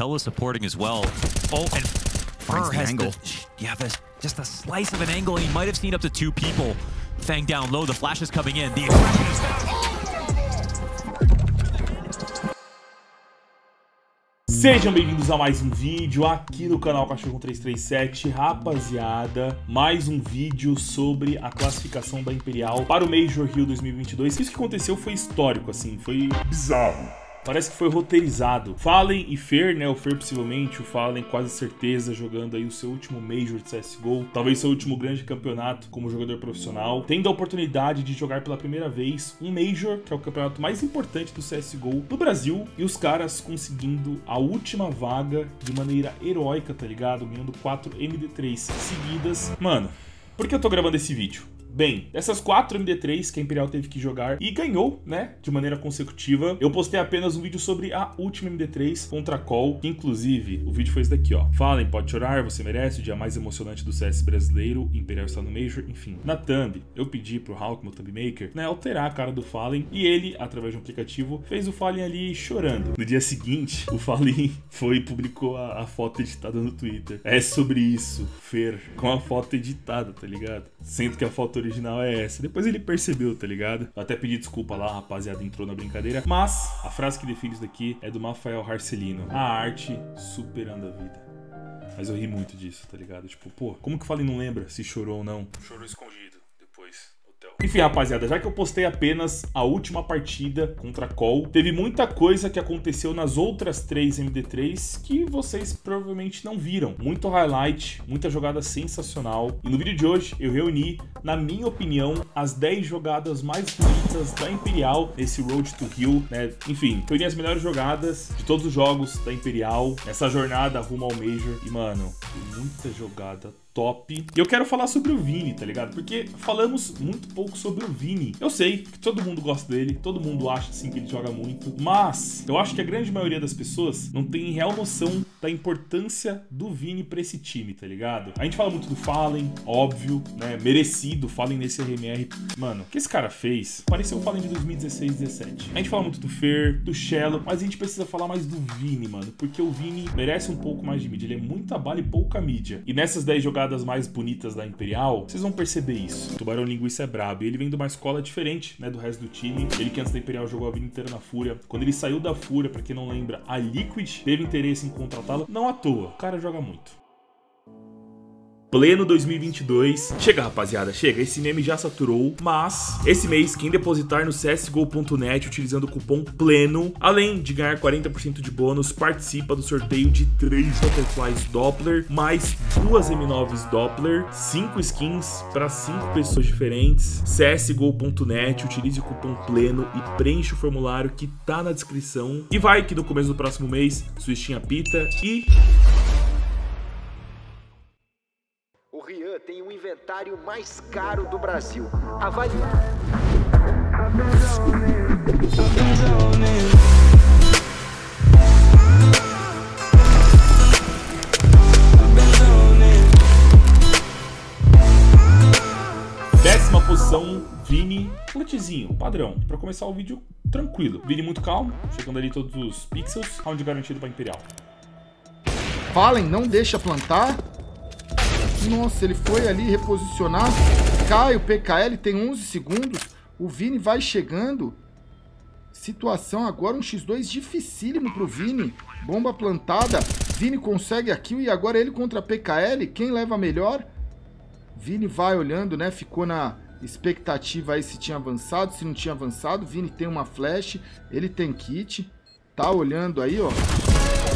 Cello supporting as well. Oh, and Fur has angle. The, yeah, just a slice of an angle. He might have seen up to two people. Fang down low. The flash is coming in. The expression is down. Sejam bem-vindos a mais um vídeo aqui no canal Cachorro 337, rapaziada. Mais um vídeo sobre a classificação da Imperial para o Major Rio 2022. Isso que aconteceu foi histórico, assim, foi bizarro. Parece que foi roteirizado. Fallen e Fer, né? O Fer possivelmente, o Fallen quase certeza jogando aí o seu último Major de CSGO, talvez seu último grande campeonato como jogador profissional, tendo a oportunidade de jogar pela primeira vez um Major, que é o campeonato mais importante do CSGO no Brasil, e os caras conseguindo a última vaga de maneira heróica, tá ligado? Ganhando 4 MD3 seguidas. Mano, por que eu tô gravando esse vídeo? Bem, dessas quatro MD3 que a Imperial teve que jogar e ganhou, né, de maneira consecutiva, eu postei apenas um vídeo sobre a última MD3 contra a Call, que inclusive o vídeo foi esse daqui, ó. Falem, pode chorar, você merece, o dia mais emocionante do CS brasileiro, Imperial está no Major, enfim. Na thumb, eu pedi pro Hulk, meu thumb maker, né, alterar a cara do Fallen e ele, através de um aplicativo, fez o Fallen ali chorando. No dia seguinte, o Fallen foi e publicou a, a foto editada no Twitter. É sobre isso, Fer, com a foto editada, tá ligado? Sendo que a foto original é essa. Depois ele percebeu, tá ligado? Eu até pedi desculpa lá, rapaziada entrou na brincadeira. Mas a frase que define isso daqui é do Rafael Harcelino. A arte superando a vida. Mas eu ri muito disso, tá ligado? Tipo, pô, como que o Fallen não lembra se chorou ou não? Chorou escondido depois. Enfim, rapaziada, já que eu postei apenas a última partida contra a Call, teve muita coisa que aconteceu nas outras três MD3 que vocês provavelmente não viram. Muito highlight, muita jogada sensacional. E no vídeo de hoje eu reuni, na minha opinião, as 10 jogadas mais bonitas da Imperial nesse Road to Rio, né? Enfim, reuni as melhores jogadas de todos os jogos da Imperial, essa jornada rumo ao Major. E, mano, muita jogada top. E eu quero falar sobre o Vini, tá ligado? Porque falamos muito pouco sobre o Vini. Eu sei que todo mundo gosta dele, todo mundo acha assim que ele joga muito, mas eu acho que a grande maioria das pessoas não tem real noção da importância do Vini pra esse time, tá ligado? A gente fala muito do Fallen, óbvio, né? Merecido, Fallen nesse RMR. Mano, o que esse cara fez? Pareceu o Fallen de 2016, 17. A gente fala muito do Fer, do Shello, mas a gente precisa falar mais do Vini, mano, porque o Vini merece um pouco mais de mídia. Ele é muita bala e pouca mídia. E nessas 10 jogadas mais bonitas da Imperial, vocês vão perceber isso. O Tubarão Linguiça é brabo. E ele vem de uma escola diferente, né, do resto do time. Ele que antes da Imperial jogou a vida inteira na Fúria. Quando ele saiu da Fúria, para quem não lembra, a Liquid teve interesse em Não à toa. O cara joga muito pleno 2022. Chega, rapaziada, chega. Esse meme já saturou, mas esse mês, quem depositar no csgo.net utilizando o cupom pleno, além de ganhar 40% de bônus, participa do sorteio de 3 Butterflies Doppler, mais duas M9s Doppler, 5 skins para 5 pessoas diferentes. csgo.net, utilize o cupom pleno e preencha o formulário que tá na descrição. E vai que no começo do próximo mês, sua apita e o inventário mais caro do Brasil. Avalie. Décima posição, Vini, clutchzinho, padrão. Para começar o vídeo tranquilo. Vini muito calmo, chegando ali todos os pixels, round garantido para Imperial. Fallen, não deixa plantar. Nossa, ele foi ali reposicionar. Cai o PKL, tem 11 segundos. O Vini vai chegando. Situação agora, um X2 dificílimo pro Vini. Bomba plantada. Vini consegue a kill e agora ele contra PKL. Quem leva melhor? Vini vai olhando, né? Ficou na expectativa aí se tinha avançado, se não tinha avançado. Vini tem uma flash, ele tem kit. Tá olhando aí, ó.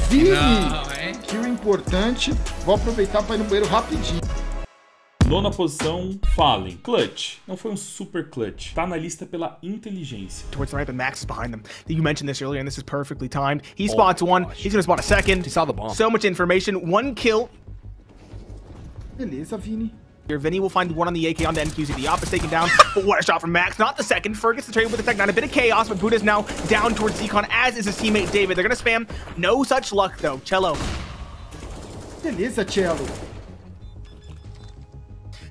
Vini! Não, Kill importante. Vou aproveitar para ir no banheiro rapidinho. Nona posição, Fallen. Clutch. Não foi um super clutch. Tá na lista pela inteligência. Towards the right, but Max is behind them. You mentioned this earlier, and this is perfectly timed. He spots oh, one. Gosh. He's gonna spot a second. He saw the bomb. So much information. One kill. Beleza, Vini. Here, Vinny will find one on the AK on the NQZ. The op is taken down, but what a shot from Max. Not the second. Ferg gets the trade with the Tech 9. A bit of chaos, but Buddha's now down towards Zcon, as is his teammate David. They're going to spam. No such luck, though. Cello. Beleza, Cello.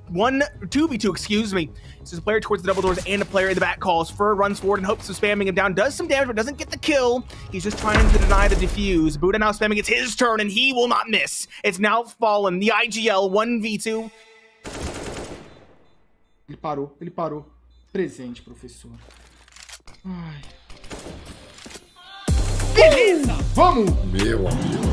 one, 2v2, excuse me. So a player towards the double doors and a player in the back calls. Fur runs forward and hopes of spamming him down. Does some damage, but doesn't get the kill. He's just trying to deny the defuse. Buddha now spamming. It's his turn, and he will not miss. It's now Fallen, the IGL 1v2. Ele parou, ele parou. Presente, professor. Ai. Beleza! Vamos! Meu amigo.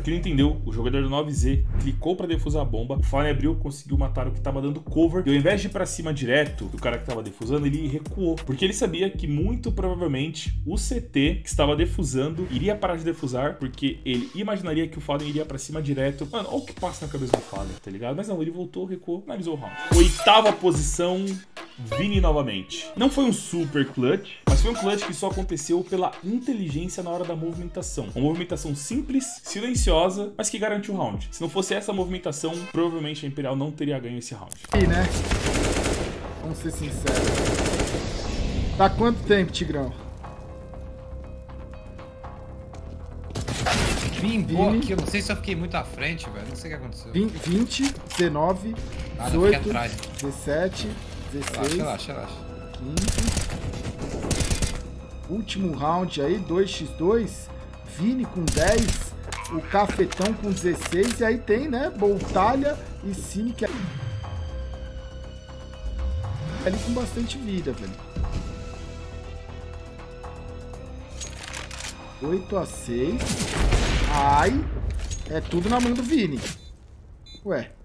Pra quem não entendeu, o jogador do 9Z clicou pra defusar a bomba, o Fallen abriu, conseguiu matar o que tava dando cover, e ao invés de ir pra cima direto do cara que tava defusando, ele recuou. Porque ele sabia que muito provavelmente o CT que estava defusando iria parar de defusar, porque ele imaginaria que o Fallen iria pra cima direto. Mano, olha o que passa na cabeça do Fallen, tá ligado? Mas não, ele voltou, recuou, finalizou o round. Oitava posição, Vini novamente. Não foi um super clutch, mas foi um clutch que só aconteceu pela inteligência na hora da movimentação. Uma movimentação simples, silenciosa, mas que garantiu o round. Se não fosse essa movimentação, provavelmente a Imperial não teria ganho esse round. Aí, né? Vamos ser sinceros. Tá quanto tempo, Tigrão? Vim boa aqui, eu não sei se eu fiquei muito à frente, velho. Não sei o que aconteceu. 20, 19, Ah, não, fiquei 18, atrás. 17, 16, Relaxa, relaxa, relaxa. 15. Último round aí, 2x2. Vini com 10. O Cafetão com 16. E aí tem, né? Boltalha e Cine que é ali com bastante vida, velho. 8 a 6. Ai. É tudo na mão do Vini. Ué.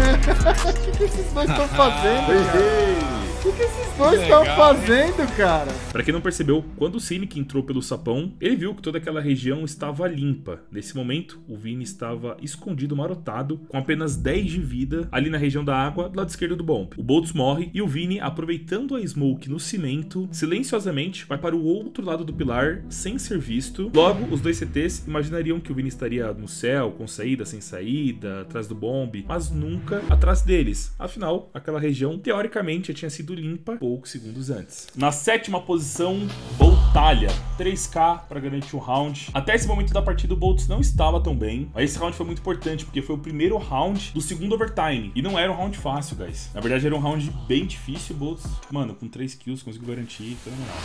O que, que esses dois estão fazendo? O que, que esses dois estão fazendo, cara? Pra quem não percebeu, quando o Cynic entrou pelo sapão, ele viu que toda aquela região estava limpa. Nesse momento, o Vini estava escondido, marotado, com apenas 10 de vida, ali na região da água, do lado esquerdo do bomb. O Boltz morre e o Vini, aproveitando a smoke no cimento, silenciosamente vai para o outro lado do pilar, sem ser visto. Logo, os dois CTs imaginariam que o Vini estaria no céu, com saída, sem saída, atrás do bomb, mas nunca atrás deles. Afinal, aquela região, teoricamente, tinha sido limpa poucos segundos antes. Na sétima posição, Boltalha. 3k para garantir um round. Até esse momento da partida, o Boltz não estava tão bem. Mas esse round foi muito importante, porque foi o primeiro round do segundo overtime. E não era um round fácil, guys. Na verdade, era um round bem difícil. O Boltz, mano, com 3 kills, conseguiu garantir. Fenomenal.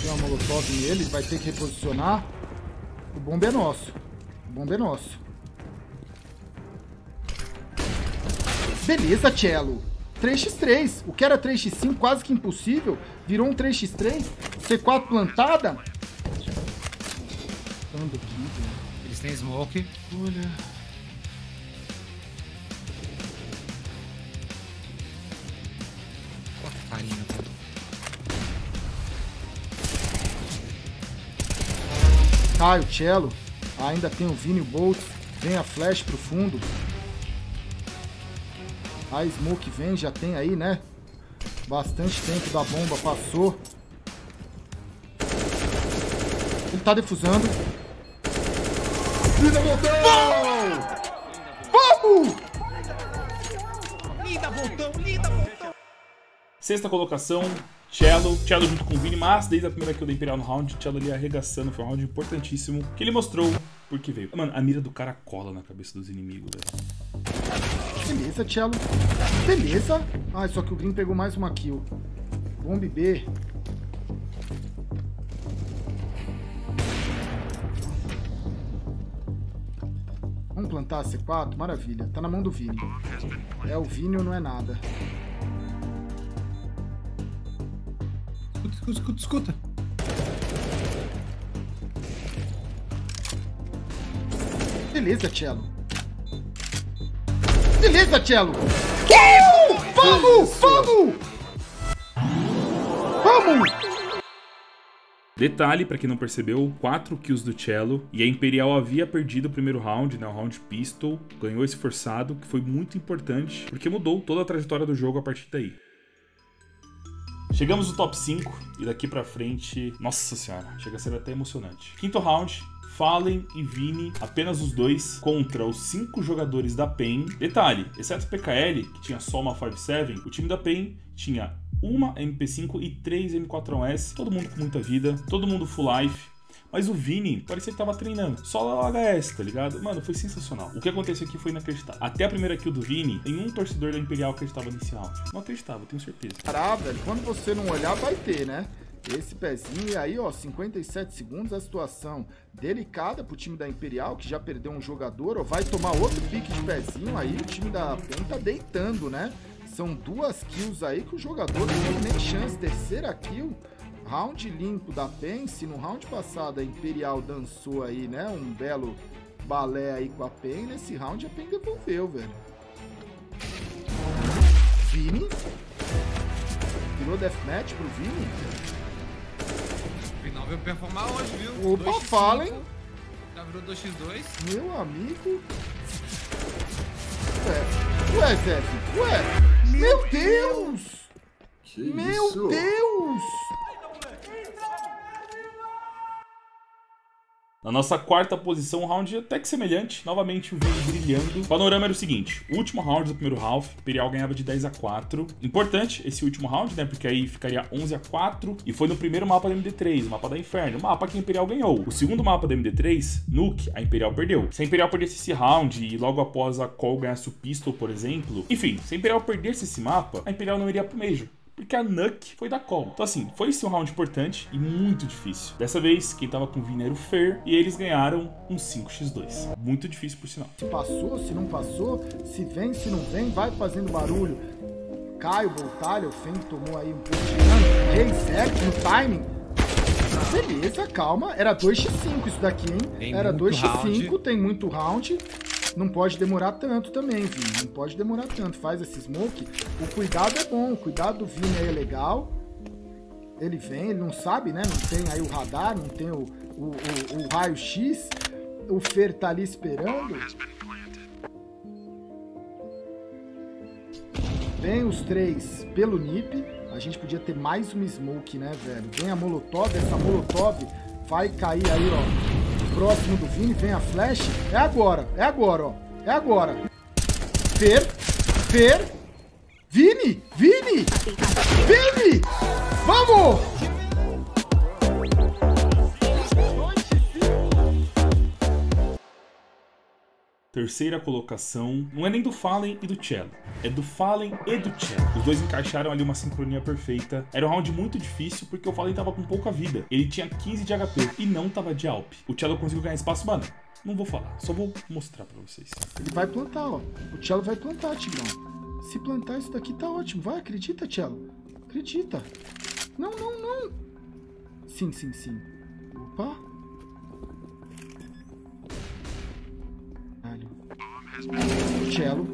Tem uma molotov nele, vai ter que reposicionar. O bomba é nosso. O bomba é nosso. Beleza, Cello. 3x3. O que era 3x5, quase que impossível, virou um 3x3. C4 plantada. Eles têm smoke. Olha. Cai o Cello. Ainda tem o Vini e o Bolt. Vem a flash pro fundo. A Smoke vem, já tem aí, né? Bastante tempo da bomba passou. Ele tá defusando. Linda botão! Vamos! Sexta colocação, Cello. Cello junto com o Vini, mas desde a primeira kill da Imperial no round, Cello ali arregaçando. Foi um round importantíssimo que ele mostrou por que veio. Mano, a mira do cara cola na cabeça dos inimigos, velho. Beleza, Cello. Beleza. Ah, só que o Green pegou mais uma kill. Bomb B. Vamos plantar a C4? Maravilha. Tá na mão do Vini. É o Vini ou não é nada? Escuta, escuta, escuta, escuta. Beleza, Cello. Beleza, Cello. Uh! Vamos! Vamos! Vamos! Detalhe, pra quem não percebeu, 4 kills do Cello e a Imperial havia perdido o primeiro round, né, o round pistol, ganhou esse forçado, que foi muito importante, porque mudou toda a trajetória do jogo a partir daí. Chegamos no top 5 e daqui pra frente, nossa senhora, chega a ser até emocionante. Quinto round, Fallen e Vini, apenas os dois, contra os cinco jogadores da PEN. Detalhe, exceto o PKL, que tinha só uma 5-7, o time da PEN tinha uma MP5 e três M4S, todo mundo com muita vida, todo mundo full life. Mas o Vini parecia que tava treinando. Só o HS, tá ligado? Mano, foi sensacional. O que aconteceu aqui foi inacreditável. Até a primeira kill do Vini, nenhum torcedor da Imperial acreditava nesse round. Não acreditava, tenho certeza. parar, velho. Quando você não olhar, vai ter, né? Esse pezinho, e aí, ó, 57 segundos, a situação delicada pro time da Imperial, que já perdeu um jogador, ó, vai tomar outro pique de pezinho, aí o time da PEN tá deitando, né? São duas kills aí que o jogador não tem nem chance. Terceira kill, round limpo da PEN, se no round passado a Imperial dançou aí, né, um belo balé aí com a PEN, nesse round a PEN devolveu, velho. Vini? Virou deathmatch pro Vini? Veio performar hoje, viu? Opa, 2x5, fala, hein? Já virou 2x2. Meu amigo. Ué, ué, Zé, ué. Meu Deus! Meu Deus! Na nossa quarta posição, um round até que semelhante. Novamente o Vini brilhando. O panorama era o seguinte: o último round do primeiro half, Imperial ganhava de 10 a 4. Importante esse último round, né? Porque aí ficaria 11 a 4. E foi no primeiro mapa da MD3, o mapa da Inferno. O mapa que a Imperial ganhou. O segundo mapa da MD3, Nuke, a Imperial perdeu. Se a Imperial perdesse esse round e logo após a Call ganhasse o Pistol, por exemplo. Enfim, se a Imperial perdesse esse mapa, a Imperial não iria pro Major porque a Nuke foi da call. Então, assim, foi esse um round importante e muito difícil. Dessa vez, quem tava com o Vini era o Fer e eles ganharam um 5x2. Muito difícil, por sinal. Se passou, se não passou, se vem, se não vem, vai fazendo barulho. Caio, Boltalho, o Feng tomou aí um pouco de dano. Reset no timing. Beleza, calma. Era 2x5 isso daqui, hein? Tem Era muito 2x5, round. tem muito round. Não pode demorar tanto também, Vini. Não pode demorar tanto. Faz esse smoke. O cuidado é bom. O cuidado do Vini aí é legal. Ele vem, ele não sabe, né? Não tem aí o radar, não tem o, o, o, o raio-x. O Fer tá ali esperando. Vem os três pelo NIP. A gente podia ter mais uma smoke, né, velho? Vem a Molotov, essa Molotov vai cair aí, ó. Próximo do Vini, vem a flash. É agora, é agora, ó. É agora. Fer, Fer. Vini, Vini, Vini. Vamos! Terceira colocação, não é nem do Fallen e do Cello, é do Fallen e do Cello. Os dois encaixaram ali uma sincronia perfeita. Era um round muito difícil porque o Fallen tava com pouca vida. Ele tinha 15 de HP e não tava de Alp. O Cello conseguiu ganhar espaço, mano. Não vou falar, só vou mostrar pra vocês. Ele vai plantar, ó. O Cello vai plantar, Tigrão. Se plantar isso daqui tá ótimo. Vai, acredita, Cello. Acredita. Não, não, não. Sim, sim, sim. Opa. Cello.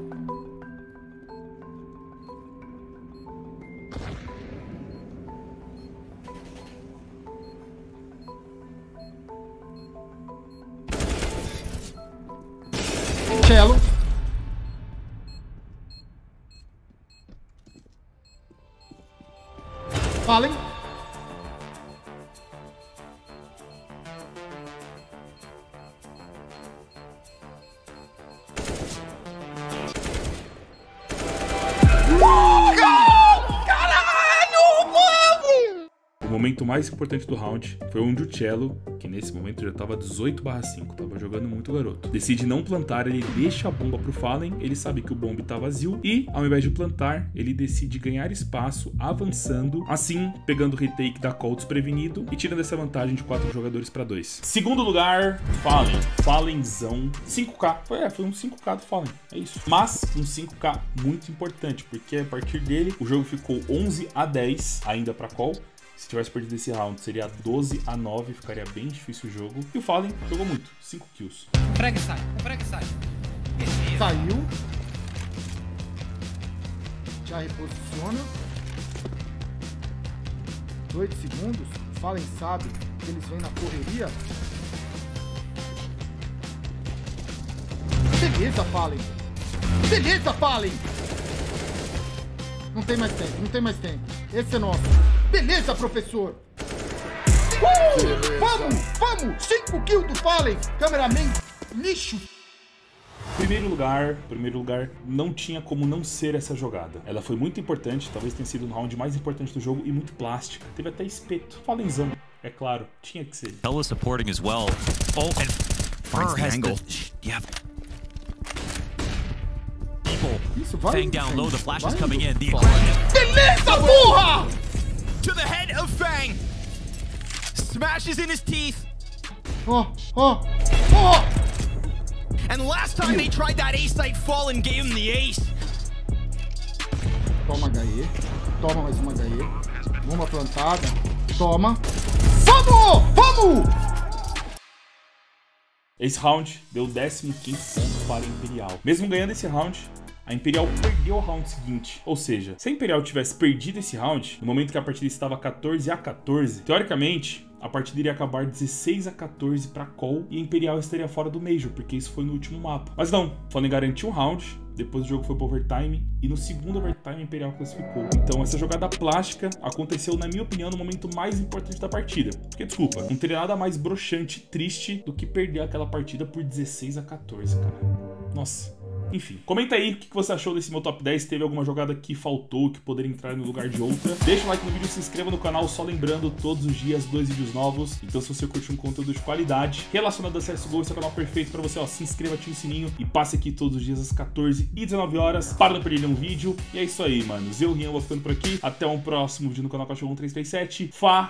Cello. Momento mais importante do round foi onde o Cello, que nesse momento já tava 18 5, tava jogando muito garoto, decide não plantar, ele deixa a bomba pro Fallen, ele sabe que o bombe tá vazio e, ao invés de plantar, ele decide ganhar espaço avançando, assim pegando o retake da call desprevenido e tirando essa vantagem de 4 jogadores para 2. Segundo lugar, Fallen. Fallenzão. 5k. Foi, é, foi um 5k do Fallen. É isso. Mas um 5k muito importante, porque a partir dele o jogo ficou 11 a 10 ainda para call. Se tivesse perdido esse round, seria 12 a 9, ficaria bem difícil o jogo. E o Fallen jogou muito, 5 kills. Um frag sai, um frag sai. Beleza. Saiu. Já reposiciona. 8 segundos. Fallen sabe que eles vêm na correria. Beleza, Fallen. Beleza, Fallen. Não tem mais tempo, não tem mais tempo. Esse é nosso. Beleza, professor. Uh! Vamos, vamos. 5 kills do Fallen. Cameraman, lixo. Primeiro lugar, primeiro lugar, não tinha como não ser essa jogada. Ela foi muito importante, talvez tenha sido o round mais importante do jogo e muito plástica. Teve até espeto. Falenzão. É claro, tinha que ser. Ella supporting as well. Oh, and Fur has the... Yeah. People. Isso, vai. Fang down low, the flash is Vai. coming in. The Beleza, porra! To the head of Fang. Smashes in his teeth. Ó, ó, ó! And last time they tried that ace sight fall and gave him the ace. Toma HE. Toma mais uma HE. Bomba plantada. Toma. Vamos! Vamos! Esse round deu 15 ponto para a Imperial. Mesmo ganhando esse round, a Imperial perdeu o round seguinte. Ou seja, se a Imperial tivesse perdido esse round, no momento que a partida estava 14 a 14, teoricamente, a partida iria acabar 16 a 14 para Call e a Imperial estaria fora do Major, porque isso foi no último mapa. Mas não, Fallen garantiu um round, depois o jogo foi pro overtime e no segundo overtime a Imperial classificou. Então essa jogada plástica aconteceu, na minha opinião, no momento mais importante da partida. Porque, desculpa, não teria nada mais broxante e triste do que perder aquela partida por 16 a 14, cara. Nossa. Enfim, comenta aí o que você achou desse meu top 10. Se teve alguma jogada que faltou, que poderia entrar no lugar de outra. Deixa o like no vídeo, se inscreva no canal. Só lembrando, todos os dias, dois vídeos novos. Então, se você curte um conteúdo de qualidade relacionado a CSGO, esse é o canal perfeito para você. Ó, se inscreva, ative o sininho e passe aqui todos os dias às 14 e 19 horas para não perder nenhum vídeo. E é isso aí, mano. Eu, Rian, vou ficando por aqui. Até um próximo vídeo no canal Cachorro 1337. Falou!